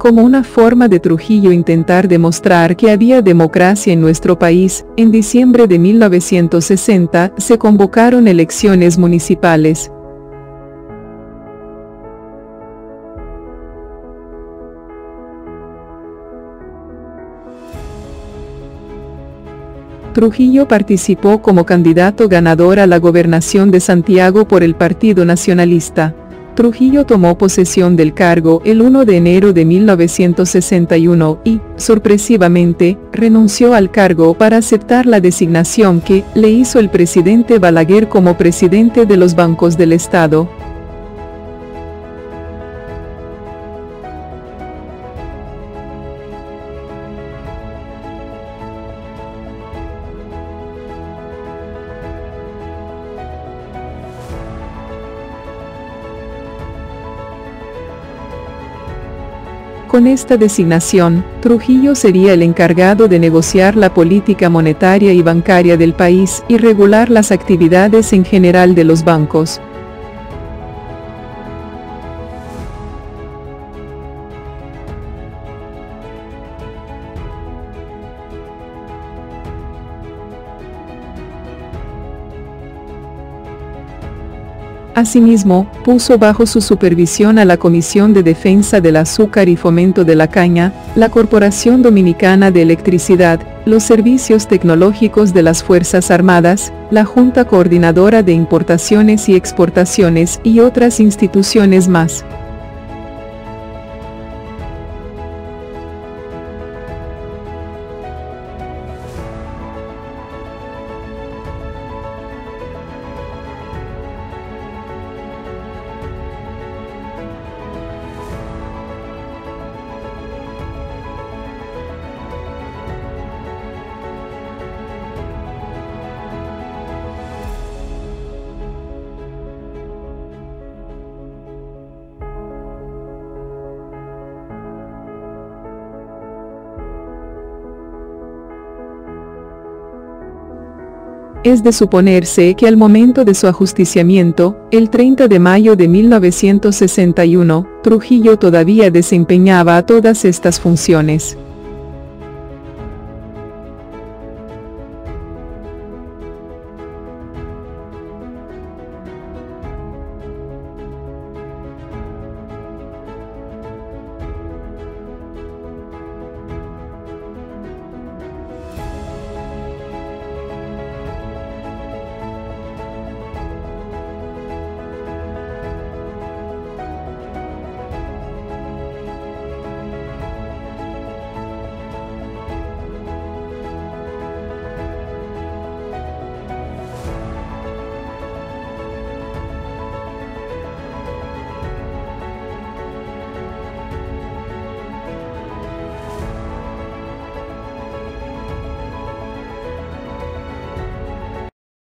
como una forma de Trujillo intentar demostrar que había democracia en nuestro país, en diciembre de 1960 se convocaron elecciones municipales. Trujillo participó como candidato ganador a la gobernación de Santiago por el Partido Nacionalista. Trujillo tomó posesión del cargo el 1 de enero de 1961 y, sorpresivamente, renunció al cargo para aceptar la designación que le hizo el presidente Balaguer como presidente de los bancos del Estado. Con esta designación, Trujillo sería el encargado de negociar la política monetaria y bancaria del país y regular las actividades en general de los bancos. Asimismo, puso bajo su supervisión a la Comisión de Defensa del Azúcar y Fomento de la Caña, la Corporación Dominicana de Electricidad, los servicios tecnológicos de las Fuerzas Armadas, la Junta Coordinadora de Importaciones y Exportaciones y otras instituciones más. Es de suponerse que al momento de su ajusticiamiento, el 30 de mayo de 1961, Trujillo todavía desempeñaba todas estas funciones.